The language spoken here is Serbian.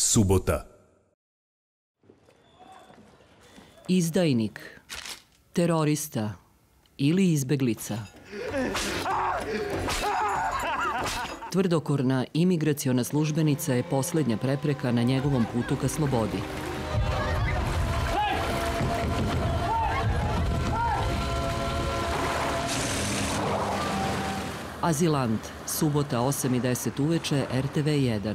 Subota. Izdajnik, terorista ili izbeglica. Tvrdokorna imigraciona službenica je poslednja prepreka na njegovom putu ka slobodi. Azilant, subota 8 i 10 uveče, RTV 1.